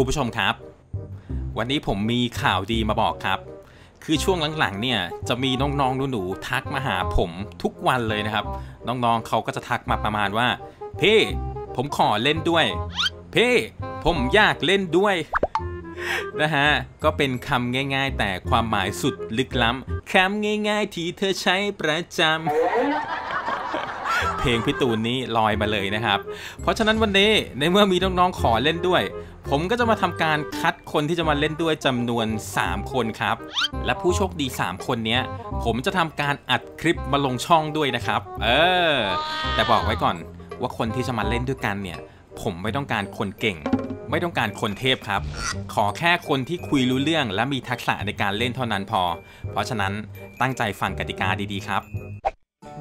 คุณผู้ชมครับ วันนี้ผมมีข่าวดีมาบอกครับ คือช่วงหลังๆเนี่ยจะมีน้องๆหนูๆทักมาหาผมทุกวันเลยนะครับ น้องๆเขาก็จะทักมาประมาณว่าเพ่ผมขอเล่นด้วยเพ่ผมอยากเล่นด้วยนะฮะ ก็เป็นคำง่ายๆ แต่ความหมายสุดลึกล้ำคำง่ายๆ ที่เธอใช้ประจำเพลงพี่ตูนนี้ลอยมาเลยนะครับ เพราะฉะนั้นวันนี้ในเมื่อมีน้องๆขอเล่นด้วย ผมก็จะมาทำการคัดคนที่จะมาเล่นด้วยจำนวน 3 คนครับ และผู้โชคดี 3 คนนี้ผมจะทำการอัดคลิปมาลงช่องด้วยนะครับ เออ แต่บอกไว้ก่อนว่าคนที่จะมาเล่นด้วยกันเนี่ย ผมไม่ต้องการคนเก่ง ไม่ต้องการคนเทพครับ ขอแค่คนที่คุยรู้เรื่องและมีทักษะในการเล่นเท่านั้นพอ เพราะฉะนั้นตั้งใจฟังกติกาดีๆครับ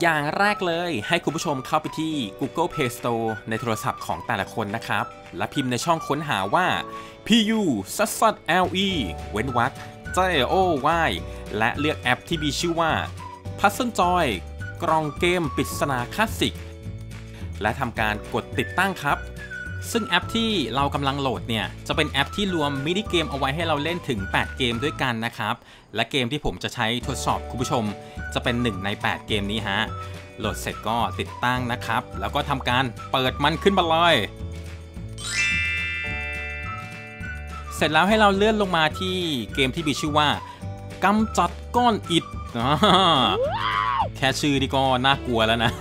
อย่างแรกเลยให้คุณผู้ชมเข้าไปที่ Google Play Store ในโทรศัพท์ของแต่ละคนนะครับ และพิมพ์ในช่องค้นหาว่า PU s s LE เว้นวรรค J O Y และเลือกแอปที่มีชื่อว่า Puzzle Joy กรองเกมปริศนาคลาสสิก และทำการกดติดตั้งครับ ซึ่งแอปที่เรากำลังโหลดเนี่ย จะเป็นแอปที่รวมมินิเกมเอาไว้ให้เราเล่นถึง 8 เกมด้วยกันนะครับ และเกมที่ผมจะใช้ทดสอบคุณผู้ชม จะเป็น 1 ใน 8 เกมนี้ฮะ โหลดเสร็จก็ติดตั้งนะครับ แล้วก็ทำการเปิดมันขึ้นมาเลยเสร็จแล้วให้เราเลื่อนลงมาที่เกมที่มีชื่อว่ากำจัดก้อนอิฐแค่ชื่อนี่ก็น่ากลัวแล้วนะ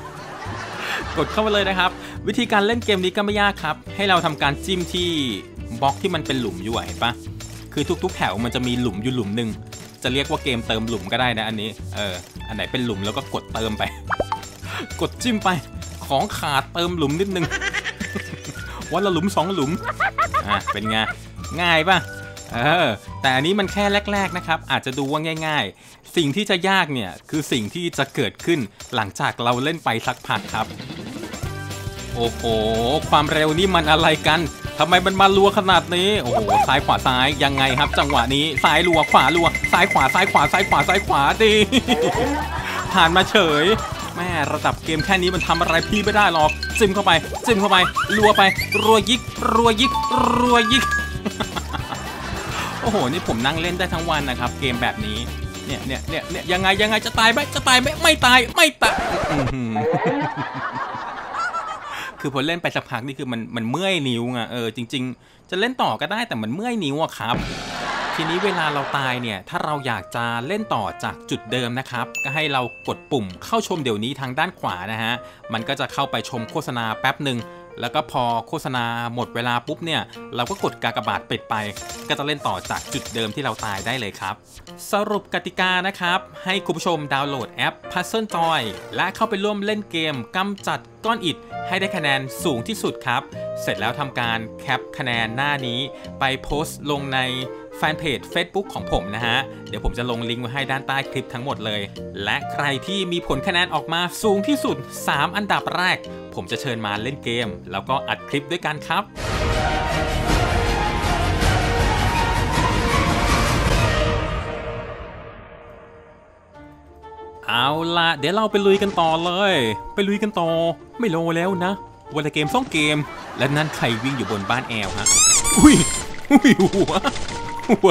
กดเข้ามาเลยนะครับ วิธีการเล่นเกมนี้ก็ไม่ยากครับ ให้เราทำการจิ้มที่บล็อกที่มันเป็นหลุมอยู่เห็นปะคือทุก ๆ แถวมันจะมีหลุมอยู่หลุมหนึ่งจะเรียกว่าเกมเติมหลุมก็ได้นะอันนี้ เออ อันไหนเป็นหลุมแล้วก็กดเติมไป กดจิ้มไป ของขาดเติมหลุมนิดนึง วันละหลุมสองหลุม อะ เป็นไง ง่ายปะเออ แต่อันนี้มันแค่แรก ๆ นะครับ อาจจะดูว่าง่าย ๆ สิ่งที่จะยากเนี่ย คือสิ่งที่จะเกิดขึ้นหลังจากเราเล่นไปสักพักครับ โอ้โห ความเร็วนี่มันอะไรกันทำไมมันมาลัวขนาดนี้ โอ้โห ซ้ายขวาซ้าย ยังไงครับ จังหวะนี้ ซ้ายลัว ขวาลัว ซ้ายขวา ซ้ายขวา ซ้ายขวา ซ้ายขวาดี ผ่านมาเฉย แม่ระดับเกมแค่นี้มันทำอะไรพี่ไม่ได้หรอกจิ้มเข้าไปจิ้มเข้าไป รัวไป รัวยิก รัวยิก รัวยิก โอ้โห นี่ผมนั่งเล่นได้ทั้งวันนะครับ เกมแบบนี้เนี่ยเนี่ยเนี่ยเนี่ยยังไงยังไงจะตายไหมจะตายไหมไม่ตาย ไม่ตาย คือพอเล่นไปสักพักนี่คือมันมันเมื่อยนิ้วไงเออจริง ๆ จะเล่นต่อก็ได้แต่มันเมื่อยนิ้วอะครับ ทีนี้เวลาเราตายเนี่ย ถ้าเราอยากจะเล่นต่อจากจุดเดิมนะครับ ก็ให้เรากดปุ่มเข้าชมเดี๋ยวนี้ทางด้านขวานะฮะมันก็จะเข้าไปชมโฆษณาแป๊บหนึ่ง แล้วก็พอโฆษณาหมดเวลาปุ๊บเนี่ย เราก็กดกากบาทปิดไป ก็จะเล่นต่อจากจุดเดิมที่เราตายได้เลยครับ สรุปกติกานะครับ ให้คุณผู้ชมดาวน์โหลดแอป Puzzle Toy และเข้าไปร่วมเล่นเกมกำจัดก้อนอิฐให้ได้คะแนนสูงที่สุดครับ เสร็จแล้วทำการแคปคะแนนหน้านี้ ไปโพสต์ลงในแฟนเพจ Facebook ของผมนะฮะ เดี๋ยวผมจะลงลิงก์ไว้ให้ด้านใต้คลิปทั้งหมดเลย และใครที่มีผลคะแนนออกมาสูงที่สุด 3 อันดับแรก ผมจะเชิญมาเล่นเกม แล้วก็อัดคลิปด้วยกันครับ เอาละเดี๋ยวเราไปลุยกันต่อเลย ไปลุยกันต่อ ไม่โลแล้วนะวันละเกมสองเกม และนั่นใครวิ่งอยู่บนบ้านแอลฮะ อุ้ย อุ้ยหัว หัว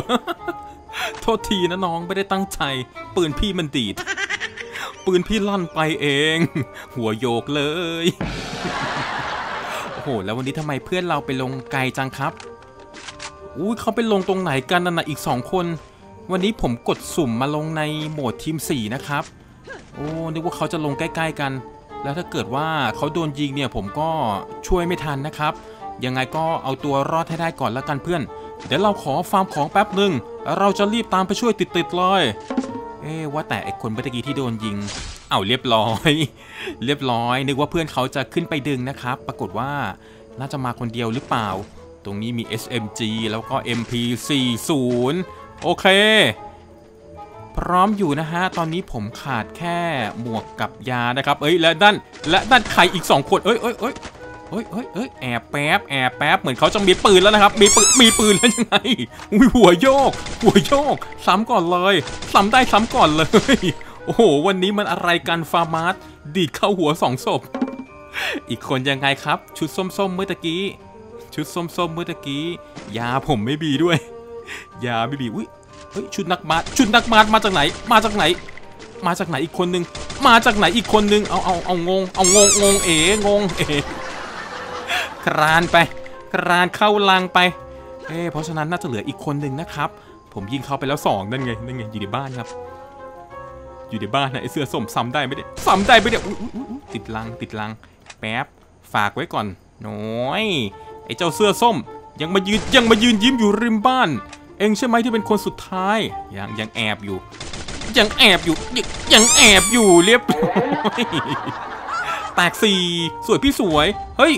โทษทีนะน้องไม่ได้ตั้งใจ ปืนพี่มันดีด ปืนพี่ลั่นไปเอง หัวโยกเลย โอ้โห แล้ววันนี้ทำไมเพื่อนเราไปลงไกลจังครับ อุ้ยเขาไปลงตรงไหนกันน่ะอีกสองคน วันนี้ผมกดสุ่มมาลงในโหมดทีม 4 นะครับ โอ้ นึกว่าเขาจะลงใกล้ๆกัน แล้วถ้าเกิดว่าเขาโดนยิงเนี่ยผมก็ช่วยไม่ทันนะครับ ยังไงก็เอาตัวรอดให้ได้ก่อนแล้วกันเพื่อน เดี๋ยวเราขอฟาร์มของแป๊บหนึ่งเราจะรีบตามไปช่วยติดๆเลย เอ๊ว่าแต่ไอคนเมื่อกี้ที่โดนยิง เอาเรียบร้อย เรียบร้อย นึกว่าเพื่อนเขาจะขึ้นไปดึงนะครับ ปรากฏว่าน่าจะมาคนเดียวหรือเปล่า ตรงนี้มี SMG แล้วก็ MP40 โอเค พร้อมอยู่นะฮะ ตอนนี้ผมขาดแค่หมวกกับยานะครับ เอ้ย และด้านและด้านใครอีก 2 คน เอ้ยเอ้ยเอ้ย เอ้ยเอ้ยเอ้ยแอบแป๊บแอบแป๊บเหมือนเขาจะมีปืนแล้วนะครับ มีปืนมีปืนแล้วยังไงอุ้ยหัวโยก หัวโยกซ้ำก่อนเลยซ้ำได้ซ้ำก่อนเลย โอ้โหวันนี้มันอะไรกัน FAMAS ดีดเข้าหัวสองศพอีกคนยังไงครับ ชุดส้มๆเมื่อตะกี้ ชุดส้มๆเมื่อตะกี้ ยาผมไม่บีด้วย ยาไม่บีอุ้ยเฮ้ยชุดนักมาร์ชุดนักมาร์มาจากไหน มาจากไหน มาจากไหนอีกคนนึง มาจากไหนอีกคนนึงเอาเอาเอางงเอางงงงเองงเอ ครานไป ครานเข้าลังไป เอ้เพราะฉะนั้นน่าจะเหลืออีกคนหนึ่งนะครับ ผมยิงเขาไปแล้วสองนั่นไงนั่นไงอยู่ในบ้านครับ อยู่ในบ้านนะไอเสื้อส้มซ้ำได้ไมเนี่ยซ้ำได้ไหมเนี่ยอุ๊ยอุ๊ยอุ๊ยติดลังติดลัง แป๊บฝากไว้ก่อนน้อยไอเจ้าเสื้อส้ม ยังมายืนยังมายืนยิ้มอยู่ริมบ้าน เองใช่ไหมที่เป็นคนสุดท้ายยังยังแอบอยู่ ยังแอบอยู่ยังยังแอบอยู่เรียบร้อยแตกสี่สวยพี่สวย เฮ้ย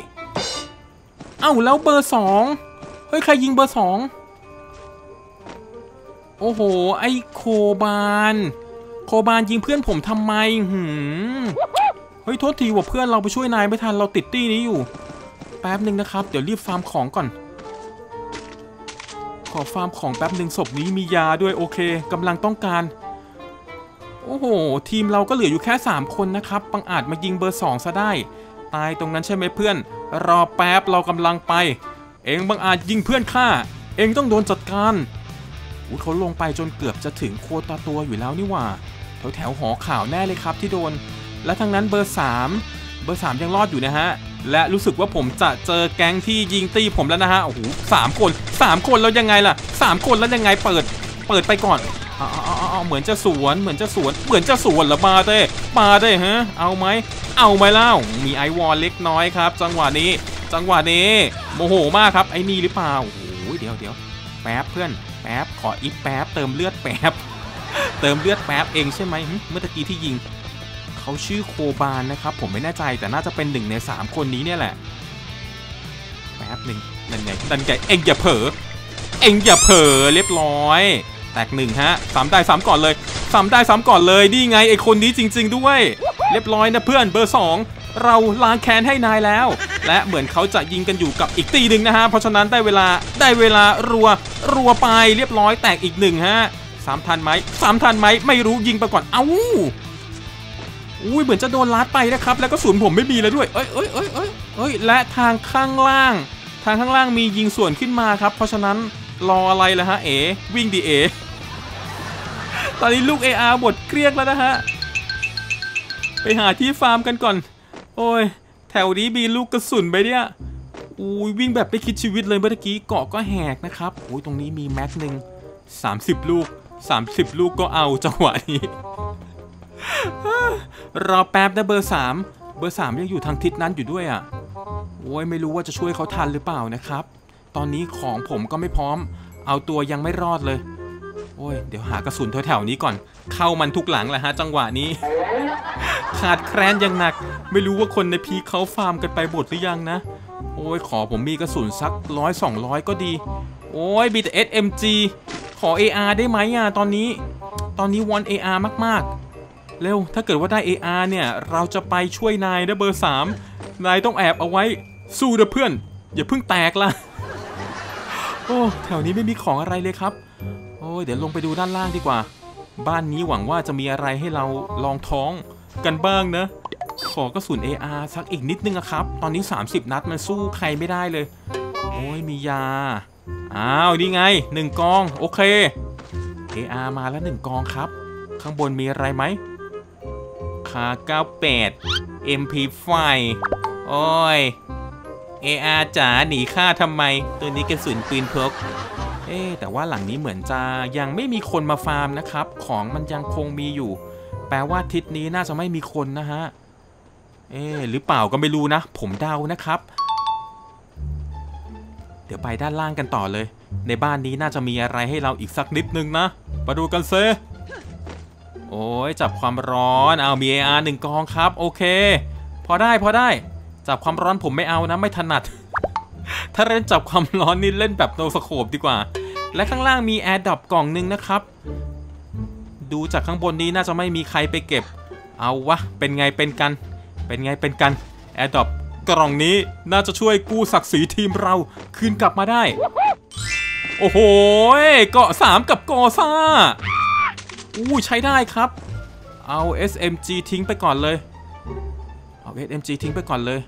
เอ้าแล้วเบอร์สองเฮ้ย ใครยิงเบอร์สองโอ้โห ไอ้โคบาน โคบานยิงเพื่อนผมทำไมหืมเฮ้ย โทษทีว่าเพื่อนเราไปช่วยนายไม่ทัน เราติดตี้นี้อยู่ แป๊บหนึ่งนะครับ เดี๋ยวรีบฟาร์มของก่อน ขอฟาร์มของแป๊บหนึ่งศพนี้มียาด้วยโอเคกำลังต้องการ โอ้โห ทีมเราก็เหลืออยู่แค่ 3 คนนะครับบังอาจมายิงเบอร์2ซะได้ ตายตรงนั้นใช่ไหมเพื่อน รอแป๊บเรากำลังไป เองบังอาจยิงเพื่อนข้าเองต้องโดนจัดการอุ้เขาลงไปจนเกือบจะถึงโคตาตัวอยู่แล้วนี่หว่า แถวแถวหอข่าวแน่เลยครับที่โดน และทั้งนั้นเบอร์ 3 เบอร์ 3 ยังรอดอยู่นะฮะ และรู้สึกว่าผมจะเจอแก๊งที่ยิงตีผมแล้วนะฮะ โอ้โหสามคนสามคนแล้วยังไงล่ะสามคนแล้วยังไงเปิด เปิดไปก่อนอ๋ออ๋ออ๋อเหมือนจะสวน เหมือนจะสวน เหมือนจะสวนหรอมาเต้มาเต้ฮะ เอาไหม เอาไหมเล่า มีไอวอลเล็กน้อยครับ จังหวะนี้ จังหวะนี้ โมโหมากครับ ไอ้นี่หรือเปล่า โอ้โหเดี๋ยวเดี๋ยวแป๊บเพื่อน แป๊บ ขออีกแป๊บ เติมเลือดแป๊บ เติมเลือดแป๊บเองใช่ไหมเมื่อตะกี้ที่ยิง เขาชื่อโคบานนะครับ ผมไม่แน่ใจ แต่น่าจะเป็นหนึ่งใน 3 คนนี้เนี่ยแหละ แป๊บหนึ่งนั่นไงนั่นไงเอ็งอย่าเผลอ เอ็งอย่าเผลอ เรียบร้อย แตกหนึ่งฮะสามได้สามก่อนเลย สามได้สามก่อนเลยนี่ไงไอคนนี้จริง ๆ ด้วย เรียบร้อยนะเพื่อนเบอร์ 2 เราล้างแค้นให้นายแล้ว และเหมือนเขาจะยิงกันอยู่กับอีกตีหนึ่งนะฮะเพราะฉะนั้นได้เวลาได้เวลารัวรัวไปเรียบร้อยแตกอีกหนึ่งฮะสามทันไหมสามทันไหมไม่รู้ยิงไปก่อนเอ้าอุ้ยเหมือนจะโดนลัดไปนะครับ แล้วก็ศูนย์ผมไม่มีแล้วด้วย เอ้ยเอ้ยเอ้ยเอ้ยเอ้ยและทางข้างล่าง ทางข้างล่างมียิงส่วนขึ้นมาครับ เพราะฉะนั้นรออะไรล่ะฮะเอ๋วิ่งดีเอ ตอนนี้ลูก AR หมดเกลี้ยงแล้วนะฮะ ไปหาที่ฟาร์มกันก่อน โอ้ย แถวนี้มีลูกกระสุนไปเนี่ยอุ้ยวิ่งแบบไม่คิดชีวิตเลยเมื่อกี้เกาะก็แหกนะครับโอ้ยตรงนี้มีแม็กหนึ่ง30 ลูก 30 ลูกก็เอาจังหวะนี้ รอแป๊บนะเบอร์ 3 เบอร์ 3 ยังอยู่ทางทิศนั้นอยู่ด้วยอะ โอ้ยไม่รู้ว่าจะช่วยเขาทันหรือเปล่านะครับ ตอนนี้ของผมก็ไม่พร้อม เอาตัวยังไม่รอดเลย โอ้ย เดี๋ยวหากระสุนแถวๆนี้ก่อน เข้ามันทุกหลังแหละฮะจังหวะนี้ ขาดแคลนอย่างหนัก ไม่รู้ว่าคนในพีเขาฟาร์มกันไปหมดหรือยังนะ โอ้ย ขอผมมีกระสุนสักร้อยสองร้อยก็ดี โอ้ยมีแต่ SMG ขอ AR ได้ไหมอะตอนนี้ ตอนนี้วอน AR มากๆ เร็ว ถ้าเกิดว่าได้ AR เนี่ย เราจะไปช่วยนายนะเบอร์3นายต้องแอบเอาไว้ สู้นะเพื่อน อย่าเพิ่งแตกละโอ้ แถวนี้ไม่มีของอะไรเลยครับ อ้ยเดี๋ยวลงไปดูด้านล่างดีกว่า บ้านนี้หวังว่าจะมีอะไรให้เราลองท้องกันบ้างนะ ขอกระสุน AR สักอีกนิดนึงอะครับ ตอนนี้ 30 นัดมันสู้ใครไม่ได้เลย โอ้ยมียา อ้าวนี่ไง1กอง โอเค AR มาแล้ว1กองครับ ข้างบนมีอะไรไหมคา98 MP5 โอ้ย AR จ๋าหนีข้าทำไม ตัวนี้กระสุนปืนพก เอ๊แต่ว่าหลังนี้เหมือนจะยังไม่มีคนมาฟาร์มนะครับ ของมันยังคงมีอยู่ แปลว่าทิศนี้น่าจะไม่มีคนนะฮะ เอ๊หรือเปล่าก็ไม่รู้นะ ผมเดานะครับ เดี๋ยวไปด้านล่างกันต่อเลย ในบ้านนี้น่าจะมีอะไรให้เราอีกสักนิดนึงนะ มาดูกันเซโอ้ยจับความร้อน เอามี AR หนึ่งกองครับ โอเค พอได้พอได้ จับความร้อนผมไม่เอานะไม่ถนัด ถ้าเล่นจับความร้อนนี่เล่นแบบ no scope ดีกว่า และข้างล่างมี airdrop กล่องหนึ่งนะครับ ดูจากข้างบนนี้น่าจะไม่มีใครไปเก็บ เอาวะ เป็นไงเป็นกัน เป็นไงเป็นกัน airdropกล่องนี้น่าจะช่วยกู้ศักดิ์ศรีทีมเราคืนกลับมาได้ โอ้โหเกาะสามกับกอซ่าอู้ใช้ได้ครับ เอา SMG ทิ้งไปก่อนเลย เอา SMG ทิ้งไปก่อนเลย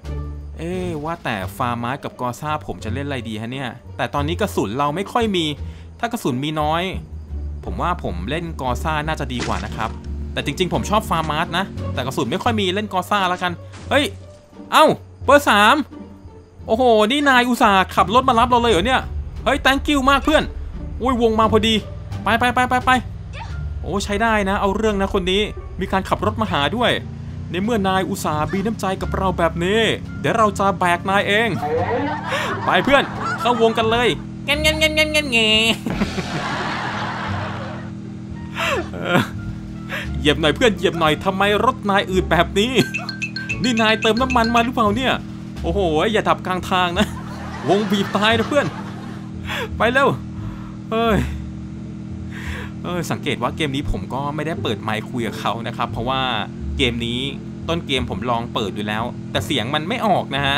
เอ๊ะว่าแต่ฟาร์มาสกับกอซ่าผมจะเล่นอะไรดีฮะเนี่ย แต่ตอนนี้กระสุนเราไม่ค่อยมี ถ้ากระสุนมีน้อย ผมว่าผมเล่นกอซ่าน่าจะดีกว่านะครับ แต่จริงๆ ผมชอบฟาร์มาสนะ แต่กระสุนไม่ค่อยมีเล่นกอซ่าแล้วกัน เฮ้ย เอ้า เบอร์สามโอ้โห นี่นายอุตส่าห์ขับรถมารับเราเลยเหรอเนี่ย เฮ้ย thank you มากเพื่อนโอ้ยวงมาพอดี ไปไปไปไปไปโอ้ใช้ได้นะ เอาเรื่องนะคนนี้ มีการขับรถมาหาด้วย ในเมื่อนายอุตส่าห์มีน้ำใจกับเราแบบนี้ เดี๋ยวเราจะแบกนายเอง ไปเพื่อน เข้าวงกันเลยเงี้ยเงี้ยเงี้ยเงี้ยเงี้ยเงี้ยเออเหยียบหน่อยเพื่อนเหยียบหน่อยทำไมรถนายอืดแบบนี้ นี่นายเติมน้ำมันมาหรือเปล่าเนี่ย โอ้โห อย่าดับกลางทางนะ วงบีบตายนะเพื่อน ไปเร็วเฮ้ยเออสังเกตว่าเกมนี้ผมก็ไม่ได้เปิดไมค์คุยกับเขานะครับ เพราะว่า เกมนี้ ต้นเกมผมลองเปิดดูแล้ว แต่เสียงมันไม่ออกนะฮะ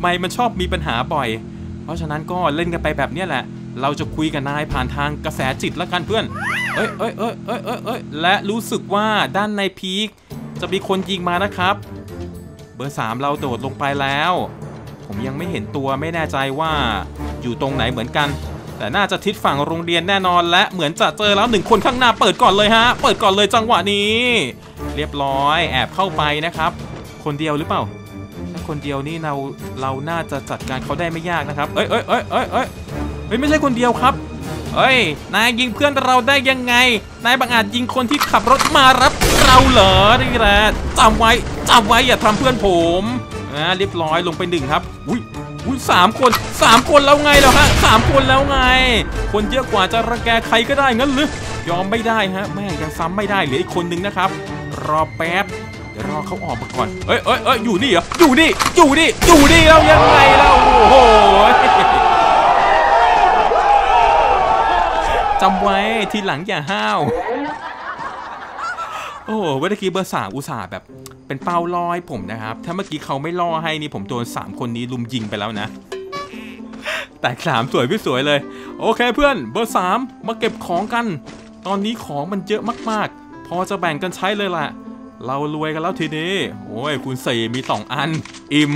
ไมค์มันชอบมีปัญหาบ่อย เพราะฉะนั้นก็เล่นกันไปแบบนี้แหละ เราจะคุยกับนายผ่านทางกระแสจิตล้วกันเพื่อน เอ้ยเอ้ยเอ้ยเอ้ยเอ้ยเอ้ยและรู้สึกว่าด้านในพีคจะมีคนยิงมานะครับ เบอร์ 3 เราโดดลงไปแล้ว ผมยังไม่เห็นตัวไม่แน่ใจว่าอยู่ตรงไหนเหมือนกัน แต่น่าจะทิศฝั่งโรงเรียนแน่นอนและเหมือนจะเจอแล้วหนึ่งคนข้างหน้าเปิดก่อนเลยฮะ เปิดก่อนเลยจังหวะนี้ เรียบร้อยแอบเข้าไปนะครับ คนเดียวหรือเปล่าถ้าคนเดียวนี่เราเราน่าจะจัดการเขาได้ไม่ยากนะครับ เอ้ยเอ้ยเอ้ยเอ้ยเอ้ยเฮ้ยไม่ใช่คนเดียวครับเฮ้ย นายยิงเพื่อนเราได้ยังไง นายบังอาจยิงคนที่ขับรถมารับเราเหรอนี่แหละจำไว้จำไว้อย่าทำเพื่อนผมนะเรียบร้อยลงไปหนึ่งครับ อุ้ย อุ้ยสามคนสามคนแล้วไงแล้วฮะสามคนแล้วไง คนเยอะกว่าจะรังแกใครก็ได้งั้นหรือยอมไม่ได้ฮะแม่ยังซ้ำไม่ได้เหลืออีกคนนึงนะครับ รอแป๊บเดี๋ยวรอเขาออกมาก่อนเอ้ยเอ้ยเอ้ยอยู่นี่เหรออยู่นี่อยู่นี่อยู่นี่แล้วยังไงแล้วโอ้โหจำไว้ทีหลังอย่าห้าว โอ้เมื่อกี้เบอร์สามอุตส่าห์แบบ เป็นเป้าล่อให้ผมนะครับ ถ้าเมื่อกี้เขาไม่ล่อให้นี่ผมโดนสามคนนี้ลุมยิงไปแล้วนะ แต่สามสวยพี่สวยเลย โอเคเพื่อนเบอร์สามมาเก็บของกัน ตอนนี้ของมันเยอะมากๆ พอจะแบ่งกันใช้เลยล่ะ เรารวยกันแล้วทีนี้ โอ้ยคุณสี่มีสองอัน อิ่ม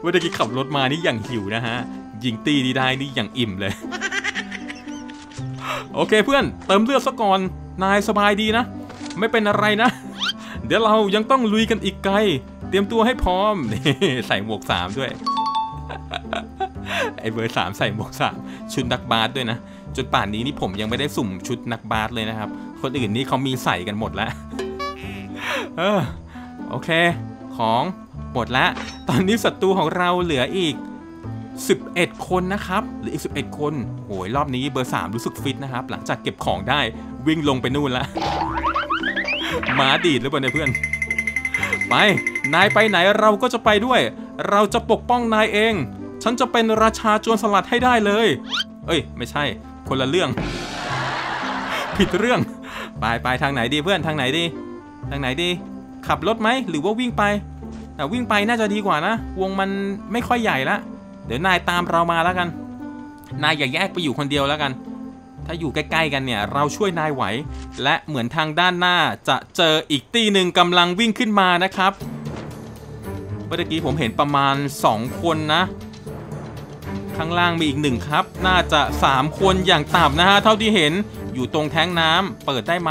เมื่อกี้ขับรถมานี่อย่างหิวนะฮะ ยิงตีนี่ได้นี่อย่างอิ่มเลย โอเคเพื่อนเติมเลือดซะก่อนนายสบายดีนะ ไม่เป็นอะไรนะ เดี๋ยวเรายังต้องลุยกันอีกไกล เตรียมตัวให้พร้อมนี่ใส่หมวกสามด้วย ไอเบอร์สามใส่หมวกสามชุดนักบาสด้วยนะจนป่านนี้นี่ผมยังไม่ได้สุ่มชุดนักบาสเลยนะครับ คนอื่นนี่เขามีใส่กันหมดแล้ว เออ โอเค ของหมดล้วตอนนี้ศัตรูของเราเหลืออีก 11 คนนะครับ หรืออีก 11 คนโอ้ยรอบนี้เบอร์ 3 รู้สึกฟิตนะครับ หลังจากเก็บของได้ วิ่งลงไปนู่นละหมาดีดหรือเปล่าเนี่ยเพื่อน ไป นายไปไหนเราก็จะไปด้วย เราจะปกป้องนายเอง ฉันจะเป็นราชาโจรสลัดให้ได้เลย เอ้ย ไม่ใช่ คนละเรื่อง ผิดเรื่อง ไปไปทางไหนดีเพื่อนทางไหนดี ทางไหนดี ขับรถไหมหรือว่าวิ่งไปวิ่งไปน่าจะดีกว่านะ วงมันไม่ค่อยใหญ่ละ เดี๋ยวนายตามเรามาแล้วกัน นายอย่าแยกไปอยู่คนเดียวแล้วกัน ถ้าอยู่ใกล้ๆกันเนี่ยเราช่วยนายไหว และเหมือนทางด้านหน้าจะเจออีกตีหนึ่งกำลังวิ่งขึ้นมานะครับเมื่อกี้ผมเห็นประมาณ 2 คนนะ ข้างล่างมีอีกหนึ่งครับ น่าจะ 3 คนอย่างต่ำนะฮะเท่าที่เห็นอยู่ตรงแท้งน้ำเปิดได้ไหม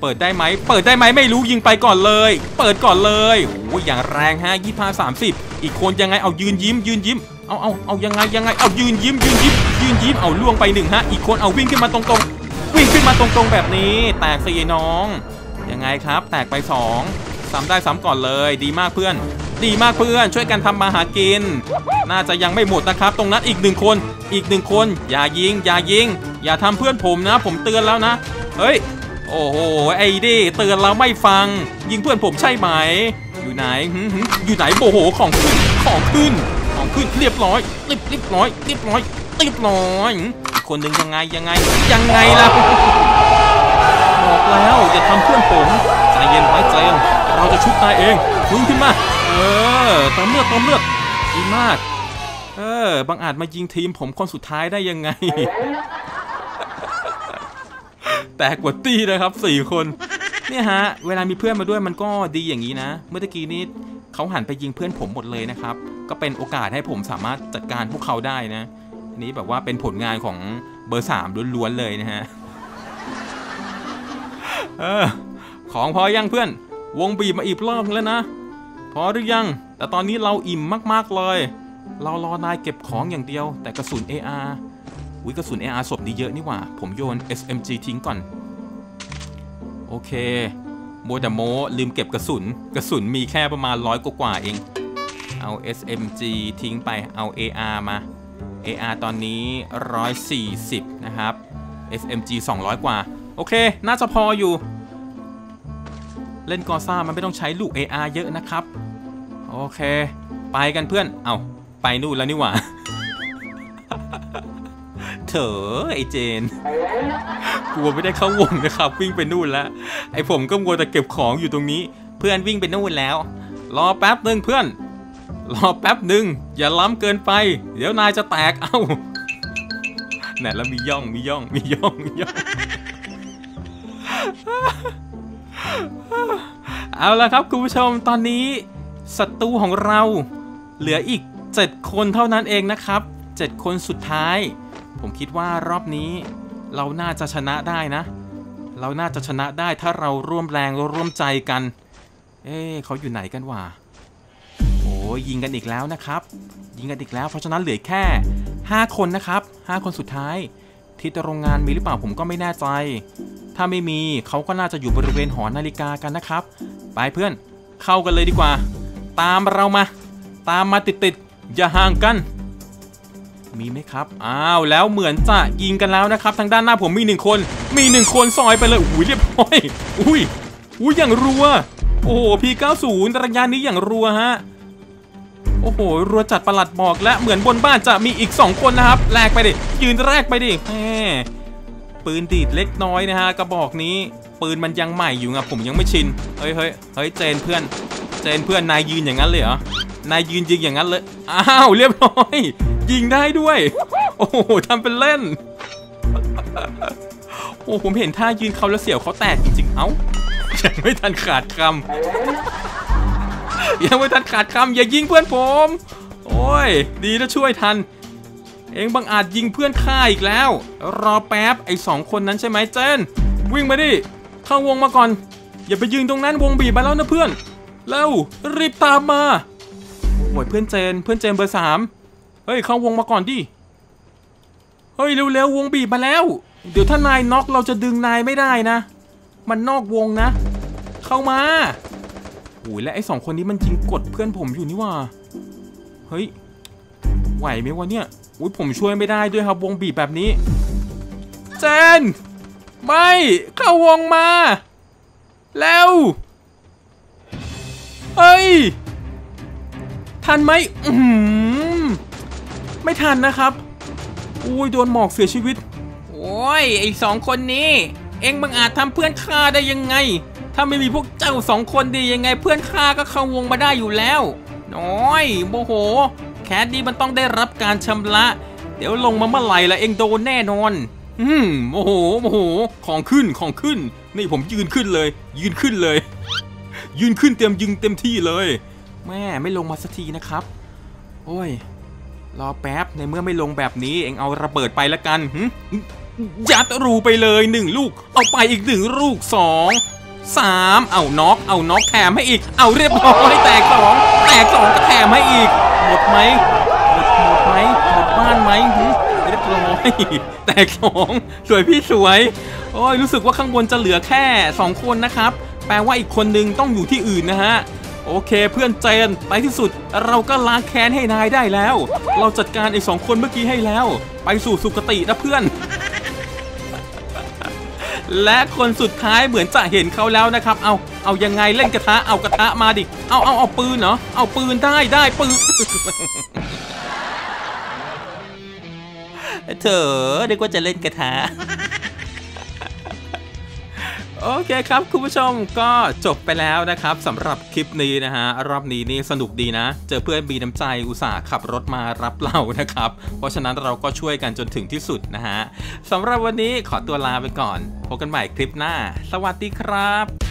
เปิดได้ไหมเปิดได้ไหมไม่รู้ยิงไปก่อนเลย เปิดก่อนเลยโอ้ยอย่างแรงฮะยี่ห้าสามสิบอีกคนยังไงเอายืนยิ้มยืนยิ้ม เอาเอาเอายังไงยังไงเอายืนยิ้มยืนยิ้มยืนยิ้มเอาล่วงไปหนึ่งฮะอีกคนเอาวิ่งขึ้นมาตรงๆ วิ่งขึ้นมาตรงๆแบบนี้ แตกสี่น้อง ยังไงครับ แตกไปสองซ้ำได้ซ้ำก่อนเลย ดีมากเพื่อน ดีมากเพื่อน ช่วยกันทำมาหากิน น่าจะยังไม่หมดนะครับ ตรงนั้นอีกหนึ่งคน อีกหนึ่งคน อย่ายิง อย่ายิง อย่าทำเพื่อนผมนะ ผมเตือนแล้วนะ เฮ้ย โอ้โห ไอ้ดิเตือนเราไม่ฟัง ยิงเพื่อนผมใช่ไหม อยู่ไหน อยู่ไหนโอ้โหของขึ้น ของขึ้น ของขึ้นเรียบร้อยเรียบเรียบร้อยเรียบร้อยเรียบร้อยอีกคนหนึ่งยังไงยังไงยังไงล่ะบอกแล้วอย่าทำเพื่อนผมใจเย็นไว้ใจเย็นเราจะชุบนายเองฟื้นขึ้นมาเออติมเลือดติมเลือดดีมากเออบางอาจมายิงทีมผมคนสุดท้ายได้ยังไง แตกกว่าตี้นะครับสี่คนเนี่ยฮะ เวลามีเพื่อนมาด้วยมันก็ดีอย่างนี้นะ เมื่อตะกี้นี้ เขาหันไปยิงเพื่อนผมหมดเลยนะครับ ก็เป็นโอกาสให้ผมสามารถจัดการพวกเขาได้นะ อันนี้แบบว่าเป็นผลงานของเบอร์สามล้วนๆเลยนะฮะเออของพอยังเพื่อน วงบีบมาอีกรอบแล้วนะ พอหรือยัง แต่ตอนนี้เราอิ่มมากๆเลย เรารอนายเก็บของอย่างเดียว แต่กระสุน AR อุ้ยกระสุน AR ศพนี้เยอะนี่หว่า ผมโยน SMG ทิ้งก่อน โอเค โมแต่โมลืมเก็บกระสุน กระสุนมีแค่ประมาณร้อยกว่าเอง เอา SMG ทิ้งไปเอา AR มา AR ตอนนี้ 140 นะครับ SMG 200 กว่า โอเค น่าจะพออยู่ เล่นกอซ่ามันไม่ต้องใช้ลูก AR เยอะนะครับ โอเค ไปกันเพื่อน เอาไปนู่นแล้วนี่หว่า เถอะไอเจนกลัวไม่ได้เข้าวงนะครับ วิ่งไปนู่นแล้วไอผมก็มัวแต่เก็บของอยู่ตรงนี้ เพื่อนวิ่งไปนู่นแล้ว รอแป๊บหนึ่งเพื่อน รอแป๊บหนึ่งอย่าล้ำเกินไป เดี๋ยวนายจะแตกเอ้าแน่แล้วมีย่องมีย่องมีย่องมีย่องเอาละครับคุณผู้ชมตอนนี้ศัตรูของเราเหลืออีก 7 คนเท่านั้นเองนะครับ 7 คนสุดท้าย ผมคิดว่ารอบนี้ เราน่าจะชนะได้นะ เราน่าจะชนะได้ถ้าเราร่วมแรงร่วมใจกัน เอ๊เขาอยู่ไหนกันวะโอ้ยยิงกันอีกแล้วนะครับ ยิงกันอีกแล้วเพราะฉะนั้นเหลือแค่ 5 คนนะครับ 5 คนสุดท้าย ที่โรงงานมีหรือเปล่าผมก็ไม่แน่ใจ ถ้าไม่มีเขาก็น่าจะอยู่บริเวณหอนาฬิกากันนะครับ ไปเพื่อนเข้ากันเลยดีกว่า ตามเรามา ตามมาติดๆอย่าห่างกัน มีไหมครับ อ้าว แล้วเหมือนจะยิงกันแล้วนะครับ ทางด้านหน้าผมมีหนึ่งคน มีหนึ่งคนซอยไปเลย อุ้ยเรียบร้อย อุ้ย อุ้ยอย่างรัว โอ้โห P90 ระยะนี้อย่างรัวฮะ โอ้โห รัวจัดประหลัดบอกและเหมือนบนบ้านจะมีอีก 2 คนนะครับ แลกไปดิ ยืนแรกไปดิแหมปืนดีดเล็กน้อยนะฮะกระบอกนี้ ปืนมันยังใหม่อยู่ไงผมยังไม่ชิน เฮ้ยเฮ้ยเฮ้ยเจนเพื่อน เจนเพื่อนนายยืนอย่างนั้นเลยเหรอ นายยืนยิงอย่างนั้นเลย อ้าวเรียบร้อย ยิงได้ด้วย โอ้โหทำเป็นเล่น โอ้ผมเห็นท่ายืนเขาแล้วเสียวเขาแตกจริงๆ เอ้า ยังไม่ทันขาดคำยังไม่ทันขาดคำอย่ายิงเพื่อนผม โอ้ย ดีนะช่วยทัน เองบังอาจยิงเพื่อนข้าอีกแล้ว รอแป๊บไอ้สองคนนั้นใช่ไหมเจน วิ่งมาดิ เข้าวงมาก่อน อย่าไปยืนตรงนั้นวงบีบมาแล้วนะเพื่อน เร็วรีบตามมา โอ้ยเพื่อนเจน เพื่อนเจนเบอร์สามเฮ้ยเข้าวงมาก่อนดิ เฮ้ยเร็วๆวงบีบมาแล้ว เดี๋ยวถ้านายน็อกเราจะดึงนายไม่ได้นะ มันนอกวงนะ เข้ามาโอ้ยและไอ้สองคนนี้มันยิงกดเพื่อนผมอยู่นี่ว่า เฮ้ย ไหวไหมวะเนี่ย อุ้ยผมช่วยไม่ได้ด้วยครับวงบีบแบบนี้ เจน ไม่ เข้าวงมา แล้ว เฮ้ย ทันไหมอื้อหือไม่ทันนะครับอุ้ยโดนหมอกเสียชีวิต โอ้ยไอ้สองคนนี้ เอ็งบังอาจทำเพื่อนข้าได้ยังไง ถ้าไม่มีพวกเจ้าสองคนดียังไงเพื่อนข้าก็เข้าวงมาได้อยู่แล้ว น้อยโมโห แคดดี้มันต้องได้รับการชำระ เดี๋ยวลงมาเมื่อไหร่ละเอ็งโดนแน่นอน อืมโมโหโมโห ของขึ้นของขึ้น นี่ผมยืนขึ้นเลย ยืนขึ้นเลย ยืนขึ้นเต็มยิงเต็มที่เลย แม่ไม่ลงมาสักทีนะครับ โอ้ย รอแป๊บในเมื่อไม่ลงแบบนี้เองเอาระเบิดไปละกันหึยัดรูไปเลยหนึ่งลูก เอาไปอีกหนึ่งลูกสองสามเอาน็อกเอาน็อกแถมให้อีก เอาเรียบร้อยแตกสองแตกสองก็แถมให้อีก หมดไหมหมดหมดไหมหมดบ้านไหมหึเรียบร้อยแตกสองสวยพี่สวยโอ้ยรู้สึกว่าข้างบนจะเหลือแค่สองคนนะครับ แปลว่าอีกคนนึงต้องอยู่ที่อื่นนะฮะ โอเคเพื่อนเจนไปที่สุดเราก็ล้างแค้นให้นายได้แล้ว เราจัดการไอ้สองคนเมื่อกี้ให้แล้ว ไปสู่สุคตินะเพื่อน และคนสุดท้ายเหมือนจะเห็นเขาแล้วนะครับ เอาเอายังไงเล่นกระทะเอากระทะมาดิ เอาเอาเอาปืนเหรอเอาปืนได้ได้ปืนเถอะเรียกว่าจะเล่นกระทะ โอเคครับคุณผู้ชมก็จบไปแล้วนะครับสำหรับคลิปนี้นะฮะรอบนี้นี่สนุกดีนะ เจอเพื่อนมีน้ำใจอุตส่าห์ขับรถมารับเรานะครับ เพราะฉะนั้นเราก็ช่วยกันจนถึงที่สุดนะฮะสำหรับวันนี้ขอตัวลาไปก่อนพบกันใหม่คลิปหน้า สวัสดีครับ